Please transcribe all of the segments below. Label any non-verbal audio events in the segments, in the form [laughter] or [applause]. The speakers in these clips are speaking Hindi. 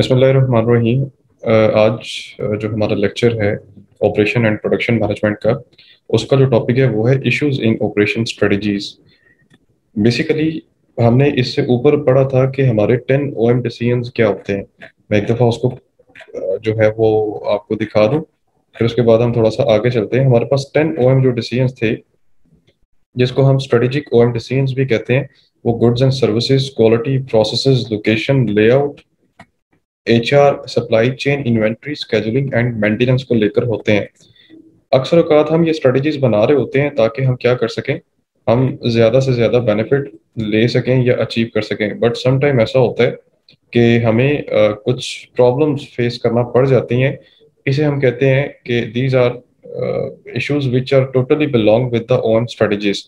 बसमीम आज जो हमारा लेक्चर है ऑपरेशन एंड प्रोडक्शन मैनेजमेंट का, उसका जो टॉपिक है, वो है issues in operation strategies basically हमने इससे ऊपर पढ़ा था कि हमारे टेन ओ एम क्या होते हैं। मैं एक दफ़ा उसको जो है, वो आपको दिखा दूँ। फिर उसके बाद हम थोड़ा सा आगे चलते हैं। हमारे पास टेन ओ जो डिसीज़न थे, जिसको हम स्ट्रेटेजिक ओ एम भी कहते हैं वो goods and services quality process location layout H R supply chain inventory scheduling and maintenance को लेकर होते हैं। अक्सर अवकात हम ये स्ट्रेटजीज बना रहे होते हैं ताकि हम क्या कर सकें? हम ज़्यादा से ज़्यादा बेनिफिट ले सकें या अचीव कर सकें। बट सम टाइम ऐसा होता है कि हमें uh, कुछ प्रॉब्लम्स फेस करना पड़ जाती हैं। इसे हम कहते हैं कि these are issues which are totally belong with the own strategies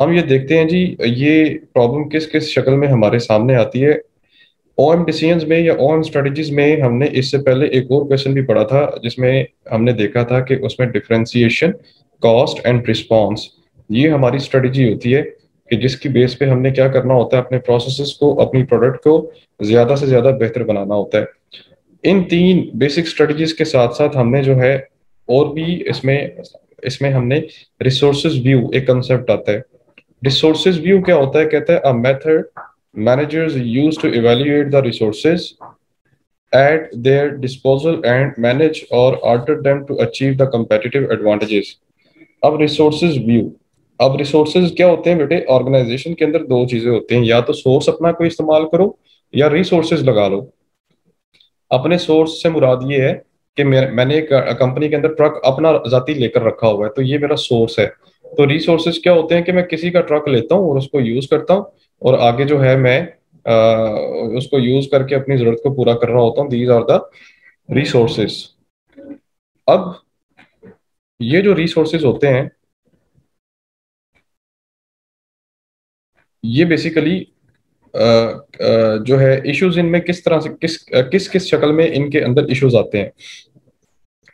हम ये देखते हैं जी, ये प्रॉब्लम किस किस शक्ल में हमारे सामने आती है। ओ एम डिसीज़न में या ओ एम स्ट्रेटजीज में हमने इससे पहले एक और क्वेश्चन भी पढ़ा था, जिसमें हमने देखा था कि उसमें डिफ्रेंसिएशन कॉस्ट एंड रिस्पॉन्स ये हमारी स्ट्रेटजी होती है कि जिसकी बेस पे हमने क्या करना होता है, अपने प्रोसेसेस को, अपनी प्रोडक्ट को ज़्यादा से ज़्यादा बेहतर बनाना होता है। इन तीन बेसिक स्ट्रेटजीज के साथ साथ हमने जो है, और भी इसमें इसमें हमने रिसोर्सेज व्यू एक कंसेप्ट आता है। रिसोर्सेज व्यू क्या होता है? कहता है a method managers use to evaluate the resources at their disposal and manage or alter them to achieve the competitive advantages. अब resources view. अब resources क्या होते हैं बेटे? ऑर्गेनाइजेशन के अंदर दो चीज़ें होती हैं। या तो सोर्स अपना कोई इस्तेमाल करो या रिसोर्सेज लगा लो। अपने सोर्स से मुराद ये है कि मैंने एक कंपनी के अंदर ट्रक अपना जाती लेकर रखा हुआ है। तो ये मेरा सोर्स है। तो रिसोर्सेज क्या होते हैं कि मैं किसी का ट्रक लेता हूँ और उसको यूज़ करता हूँ और आगे जो है मैं आ, उसको यूज़ करके अपनी ज़रूरत को पूरा कर रहा होता हूँ। दीज आर द रिसोर्सेज अब ये जो रिसोर्सेज होते हैं ये बेसिकली जो है इश्यूज़ इनमें किस तरह से किस किस किस शक्ल में इनके अंदर इश्यूज़ आते हैं?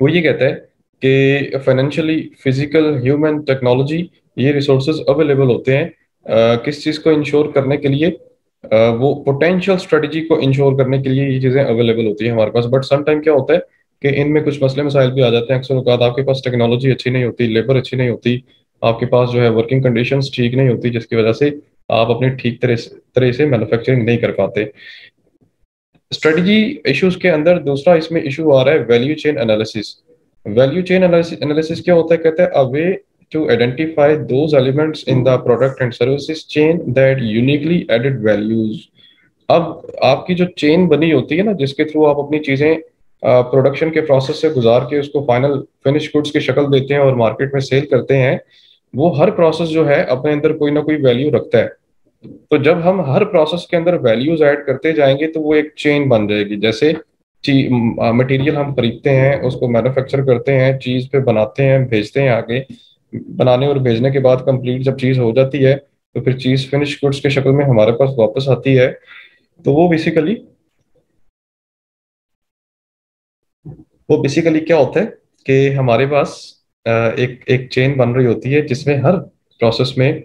वो ये कहता है कि फाइनेंशियली फ़िज़िकल ह्यूमन टेक्नोलॉजी ये रिसोर्सेज अवेलेबल होते हैं आ, किस चीज़ को इंश्योर करने के लिए आ, वो पोटेंशियल स्ट्रेटजी को इंश्योर करने के लिए ये चीज़ें अवेलेबल होती है हमारे पास। बट सम टाइम क्या होता है कि इनमें कुछ मसले मसाइल भी आ जाते हैं अक्सर अवकात आपके पास टेक्नोलॉजी अच्छी नहीं होती लेबर अच्छी नहीं होती आपके पास जो है वर्किंग कंडीशन ठीक नहीं होती जिसकी वजह से आप अपनी ठीक तरह से तरह से मैन्युफैक्चरिंग नहीं कर पाते। स्ट्रेटजी इश्यूज़ के अंदर दूसरा इसमें इशू आ रहा है value chain analysis value chain analysis क्या होता है? कहते हैं a way to identify those elements in the product and services chain that uniquely added values अब आपकी जो चेन बनी होती है ना, जिसके थ्रू आप अपनी चीज़ें प्रोडक्शन के प्रोसेस से गुजार के उसको फाइनल फिनिश गुड्स की शक्ल देते हैं और मार्केट में सेल करते हैं, वो हर प्रोसेस जो है अपने अंदर कोई ना कोई वैल्यू रखता है। तो जब हम हर प्रोसेस के अंदर वैल्यूज़ ऐड करते जाएँगे तो वो एक चेन बन जाएगी। जैसे मटेरियल हम खरीदते हैं, उसको मैन्युफैक्चर करते हैं, चीज़ पे बनाते हैं, भेजते हैं आगे। बनाने और भेजने के बाद कंप्लीट जब चीज़ हो जाती है तो फिर चीज़ फिनिश गुड्स के शक्ल में हमारे पास वापस आती है। तो वो बेसिकली वो बेसिकली क्या होता है कि हमारे पास एक एक चेन बन रही होती है, जिसमें हर प्रोसेस में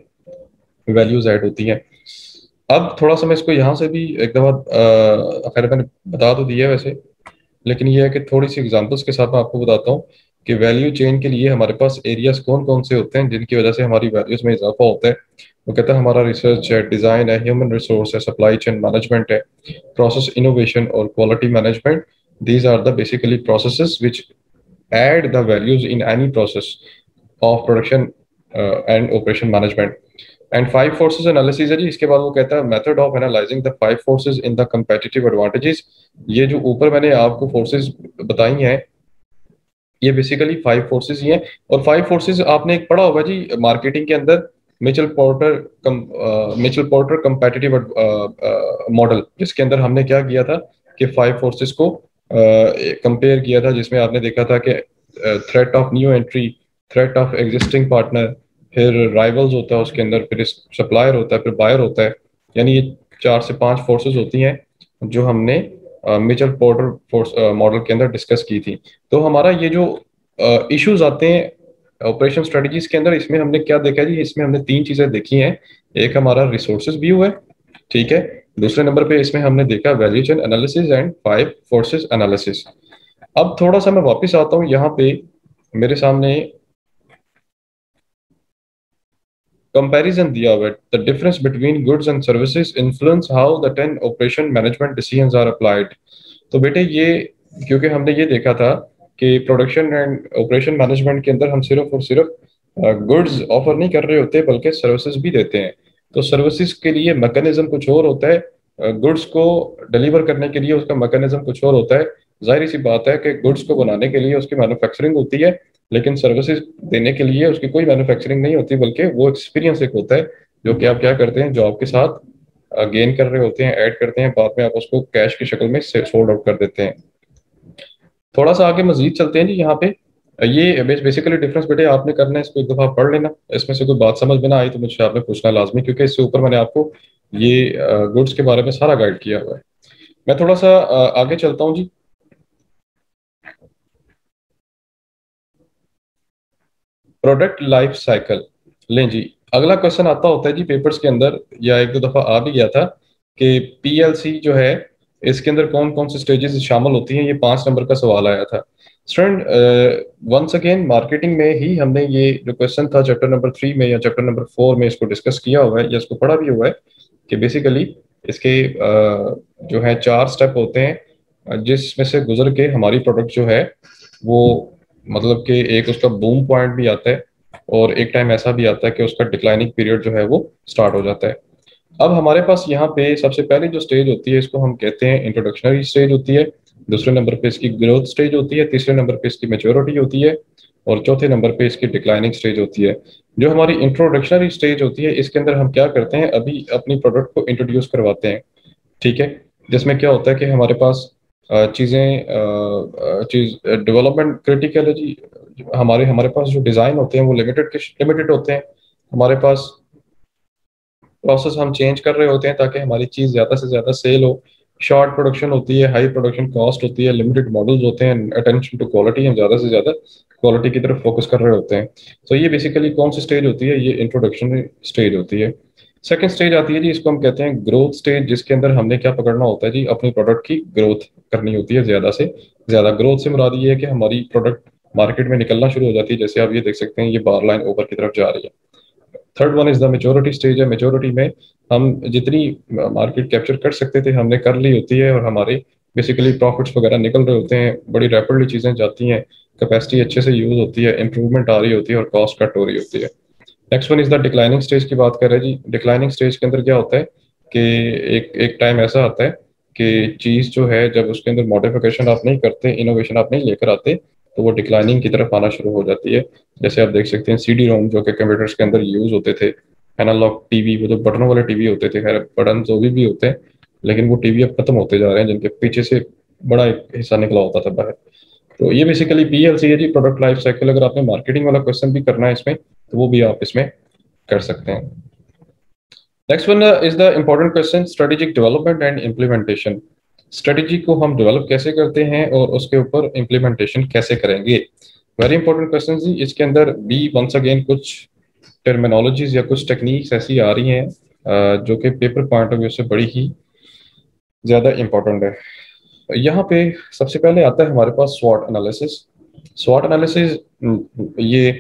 वैल्यूज़ ऐड होती हैं। अब थोड़ा सा मैं इसको यहाँ से भी एक दफ़ा खैर मैंने बता तो दिया वैसे, लेकिन ये है कि थोड़ी सी एग्जांपल्स के साथ मैं आपको बताता हूँ कि वैल्यू चेन के लिए हमारे पास एरियाज़ कौन कौन से होते हैं जिनकी वजह से हमारी वैल्यूज़ में इजाफा होता है। वो कहता है हमारा रिसर्च है डिज़ाइन है ह्यूमन रिसोर्स है सप्लाई चेन मैनेजमेंट है प्रोसेस इनोवेशन और quality management these are the basically process which add the values in any process of production and operation management and five forces analysis है जी इसके बाद वो कहता है method of analysing the five forces in the competitive advantages ये जो ऊपर मैंने आपको फोर्सेज बताई हैं ये बेसिकली फाइव फोर्सेज ही हैं। और फाइव फोर्सेज आपने एक पढ़ा होगा जी मार्केटिंग के अंदर Michael Porter Michael Porter competitive model जिसके अंदर हमने क्या किया था कि फाइव फोर्सेस को कंपेयर uh, किया था जिसमें आपने देखा था कि threat of new entry threat of existing partner फिर राइवल्स होता है, उसके अंदर फिर सप्लायर होता है, फिर बायर होता है। यानी ये चार से पाँच फोर्सेस होती हैं, जो हमने मिचल पोर्टर फोर्स मॉडल के अंदर डिस्कस की थी। तो हमारा ये जो इश्यूज़ आते हैं ऑपरेशन स्ट्रेटजीज के अंदर, इसमें हमने क्या देखा जी? इसमें हमने तीन चीज़ें देखी हैं। एक हमारा रिसोर्सेज व्यू है, ठीक है? दूसरे नंबर पे इसमें हमने देखा value chain analysis and five forces analysis अब थोड़ा सा मैं वापस आता हूँ, यहाँ पे मेरे सामने कंपैरिजन दिया हुआ है the difference between goods and services influence how the ten operation management decisions are applied तो बेटे ये, क्योंकि हमने ये देखा था कि प्रोडक्शन एंड ऑपरेशन मैनेजमेंट के अंदर हम सिर्फ़ और सिर्फ़ गुड्स ऑफ़र नहीं कर रहे होते, बल्कि सर्विसेज़ भी देते हैं। तो सर्विसेज़ के लिए मैकेनिज्म कुछ और होता है गुड्स को डिलीवर करने के लिए उसका मैकेनिज्म कुछ और होता है। ज़ाहिर सी बात है कि गुड्स को बनाने के लिए उसकी मैन्युफैक्चरिंग होती है लेकिन सर्विसेज़ देने के लिए उसकी कोई मैन्युफैक्चरिंग नहीं होती, बल्कि वो एक्सपीरियंस एक होता है, जो कि आप क्या करते हैं जॉब के साथ गेन कर रहे होते हैं ऐड करते हैं, बाद में आप उसको कैश की शक्ल में सोल्ड आउट कर देते हैं। थोड़ा सा आगे मजीद चलते हैं जी, यहाँ पे ये बेसिकली डिफरेंस बेटे आपने करना है, इसको एक दफ़ा पढ़ लेना, इसमें से कोई बात समझ में ना आई तो मुझे आपने पूछना लाजमी, क्योंकि इससे ऊपर मैंने आपको ये गुड्स के बारे में सारा गाइड किया हुआ है। मैं थोड़ा सा आगे चलता हूँ जी प्रोडक्ट लाइफ साइकिल। लें जी अगला क्वेश्चन आता होता है जी पेपर्स के अंदर या एक दो दफ़ा आ भी गया था कि पीएलसी जो है इसके अंदर कौन कौन सी स्टेजेस शामिल होती हैं ये पाँच नंबर का सवाल आया था। स्टूडेंट वंस अगेन मार्केटिंग में ही हमने ये जो क्वेश्चन था चैप्टर नंबर थ्री में या चैप्टर नंबर फोर में इसको डिस्कस किया हुआ है या इसको पढ़ा भी हुआ है कि बेसिकली इसके uh, जो है चार स्टेप होते हैं जिसमें से गुजर के हमारी प्रोडक्ट जो है वो मतलब कि एक उसका बूम पॉइंट भी आता है और एक टाइम ऐसा भी आता है कि उसका डिक्लाइनिंग पीरियड जो है वो स्टार्ट हो जाता है। अब हमारे पास यहाँ पे सबसे पहले जो स्टेज होती है, इसको हम कहते हैं इंट्रोडक्शनरी स्टेज होती है। दूसरे नंबर पे इसकी ग्रोथ स्टेज होती है, तीसरे नंबर पे इसकी मेच्योरिटी होती है और चौथे नंबर पे इसकी डिक्लाइनिंग स्टेज होती है। जो हमारी इंट्रोडक्शनरी स्टेज होती है, इसके अंदर हम क्या करते हैं, अभी अपनी प्रोडक्ट को इंट्रोड्यूस करवाते हैं। ठीक है? जिसमें क्या होता है कि हमारे पास चीज़ें चीज़ डेवलपमेंट क्रिटिकल है जी। हमारे हमारे पास जो डिज़ाइन होते हैं वो लिमिटेड लिमिटेड होते हैं। हमारे पास प्रोसेस हम चेंज कर रहे होते हैं ताकि हमारी चीज़ ज़्यादा से ज़्यादा सेल हो। शॉर्ट प्रोडक्शन होती है हाई प्रोडक्शन कॉस्ट होती है लिमिटेड मॉडल्स होते हैं अटेंशन टू क्वालिटी हम ज़्यादा से ज़्यादा क्वालिटी की तरफ़ फोकस कर रहे होते हैं। तो ये बेसिकली कौन सी स्टेज होती है? ये इंट्रोडक्शन स्टेज होती है। सेकेंड स्टेज आती है जी, इसको हम कहते हैं ग्रोथ स्टेज जिसके अंदर हमने क्या पकड़ना होता है जी, अपनी प्रोडक्ट की ग्रोथ करनी होती है ज़्यादा से ज़्यादा। ग्रोथ से मुराद ये है कि हमारी प्रोडक्ट मार्केट में निकलना शुरू हो जाती है, जैसे आप ये देख सकते हैं, ये बार लाइन ऊपर की तरफ़ जा रही है। Third one is the maturity stage है। मेचोरिटी में हम जितनी मार्केट कैप्चर कर सकते थे, हमने कर ली होती है और हमारे बेसिकली प्रॉफिट्स वगैरह निकल रहे होते हैं। बड़ी रैपिडली चीज़ें जाती हैं। कैपेसिटी अच्छे से यूज़ होती है इंप्रूवमेंट आ रही होती है और कॉस्ट कट हो रही होती है। Next one is the declining stage की बात कर रहे हैं जी। डिक्लाइनिंग स्टेज के अंदर क्या होता है कि एक एक टाइम ऐसा आता है कि चीज़ जो है, जब उसके अंदर मॉडिफिकेशन आप नहीं करते इनोवेशन आप नहीं लेकर आते तो वो डिक्लाइनिंग की तरफ़ आना शुरू हो जाती है। जैसे आप देख सकते हैं सी डी रोम जो कि कंप्यूटर्स के अंदर यूज़ होते थे एनालॉग टीवी वो जो बटनों वाले टीवी होते थे, खैर, बटन जो भी भी होते हैं, लेकिन वो टीवी अब खत्म होते जा रहे हैं, जिनके पीछे से बड़ा एक हिस्सा निकला होता था बाहर। तो ये बेसिकली पी एल सी है जी प्रोडक्ट लाइफ साइकिल अगर आपने मार्केटिंग वाला क्वेश्चन भी करना है इसमें तो वो भी आप इसमें कर सकते हैं। Next one is the important question strategic development and implementation strategy को हम डेवलप कैसे करते हैं और उसके ऊपर इम्प्लीमेंटेशन कैसे करेंगे? वेरी इंपॉर्टेंट क्वेश्चन जी। इसके अंदर भी वंस अगेन कुछ टर्मिनोलॉजीज या कुछ टेक्निक्स ऐसी आ रही हैं जो कि पेपर पॉइंट ऑफ़ व्यू से बड़ी ही ज़्यादा इम्पोर्टेंट है। यहाँ पे सबसे पहले आता है हमारे पास स्वॉट एनालिसिस स्वॉट एनालिसिस ये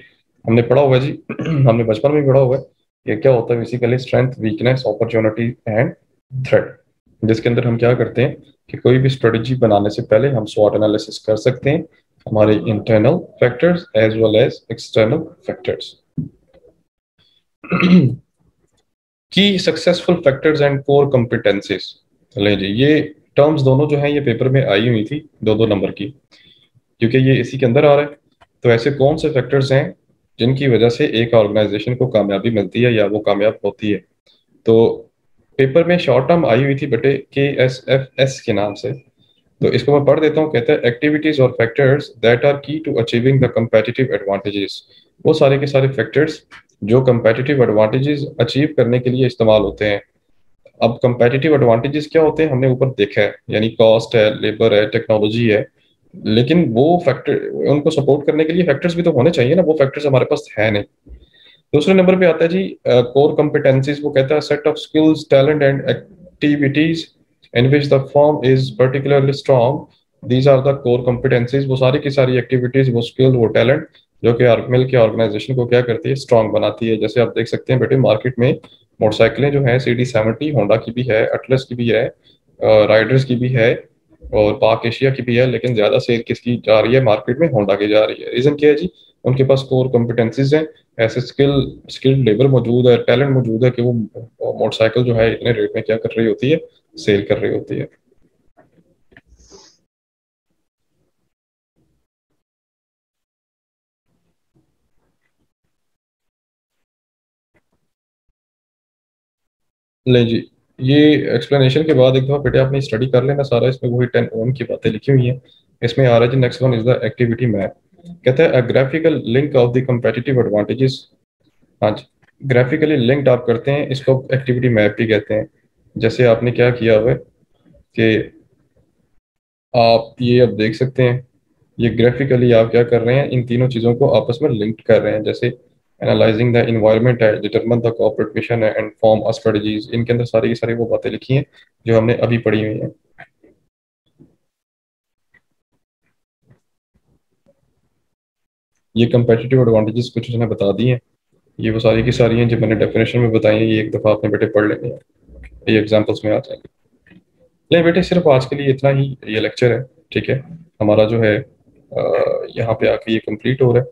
हमने पढ़ा हुआ जी। [clears throat] हमने बचपन में पढ़ा हुआ है ये क्या होता है basically strength weakness opportunity and threat जिसके अंदर हम क्या करते हैं कि कोई भी स्ट्रेटजी बनाने से पहले हम स्वॉट एनालिसिस कर सकते हैं हमारे internal factors as well as external factors key successful factors and core competencies ले जी, ये टर्म्स दोनों जो हैं, ये पेपर में आई हुई थी दो दो नंबर की। क्योंकि ये इसी के अंदर आ रहा है। तो ऐसे कौन से फैक्टर्स हैं जिनकी वजह से एक ऑर्गेनाइजेशन को कामयाबी मिलती है या वो कामयाब होती है। तो पेपर में शॉर्ट टर्म आई हुई थी बटे के एस एफ़ एस के नाम से। तो इसको मैं पढ़ देता हूँ, कहते हैं एक्टिविटीज़ और factors that are key to achieving the competitive advantages वो सारे के सारे फैक्टर्स जो कम्पेटिटिव एडवांटेजेस अचीव करने के लिए इस्तेमाल होते हैं। अब कम्पेटिटिव एडवांटेजेस क्या होते हैं? हमने ऊपर देखा है, यानी कॉस्ट है लेबर है टेक्नोलॉजी है। लेकिन वो फैक्टर उनको सपोर्ट करने के लिए फैक्टर्स भी तो होने चाहिए ना, वो फैक्टर्स हमारे पास है नहीं। दूसरे नंबर पे आता है जी कोर कॉम्पिटेंसीज वो कहता है set of skills talent and activities in which the firm is particularly strong. These are the core competencies, वो सारी की सारी एक्टिविटीज़ वो स्किल वो टैलेंट जो कि मिल के ऑर्गेनाइजेशन को क्या करती है स्ट्रांग बनाती है। जैसे आप देख सकते हैं बेटे मार्केट में मोटरसाइकिलें जो है सी डी सेवेंटी होंडा की भी है अटलस की भी है राइडर्स की भी है। और पाक एशिया की भी है, लेकिन ज़्यादा सेल किसकी जा रही है, मार्केट में होंडा की जा रही है। रीजन क्या है जी? उनके पास कोर कॉम्पिटेंसीज हैं, ऐसे स्किल स्किल्ड लेबर मौजूद है टैलेंट मौजूद है कि वो मोटरसाइकिल जो है, इतने रेट में क्या कर रही होती है सेल कर रही होती है। ले जी। ये एक्सप्लेनेशन के बाद एक दफ़ा बेटे आपने स्टडी कर लेना सारा, इसमें वही टेन ओम की बातें लिखी हुई हैं। इसमें आ रहा है next one is the activity map कहते हैं graphical link of the competitive advantages हाँ जी। ग्राफिकली लिंक्ड आप करते हैं, इसको एक्टिविटी मैप भी कहते हैं। जैसे आपने क्या किया हुआ कि आप ये अब देख सकते हैं, ये ग्राफिकली आप क्या कर रहे हैं, इन तीनों चीज़ों को आपस में लिंक कर रहे हैं। जैसे एनालाइजिंग द इन्वायरमेंट है डिटरमन द कॉपरेट मिशन है एंड फॉर्म अ स्ट्रेटजीज इनके अंदर सारी की सारी वो बातें लिखी हैं, जो हमने अभी पढ़ी हुई हैं। ये कंपेटिटिव एडवांटेजेस कुछ उसने बता दी हैं। ये वो सारी की सारी हैं, जो मैंने डेफिनेशन में बताई हैं, ये एक दफ़ा आपने बेटे पढ़ लेनी है ये एग्जाम्पल्स में आ जाएँगे। नहीं बेटे, सिर्फ़ आज के लिए इतना ही, ये लेक्चर है, ठीक है? हमारा जो है यहाँ पे आके ये कंप्लीट हो रहा है।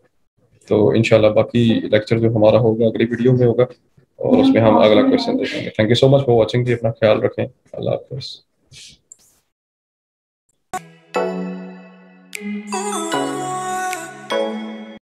तो इनशाला बाकी लेक्चर जो हमारा होगा, अगली वीडियो में होगा, और उसमें हम अगला क्वेश्चन देखेंगे. Thank you so much for watching अपना ख्याल रखें. अल्लाह हाफ़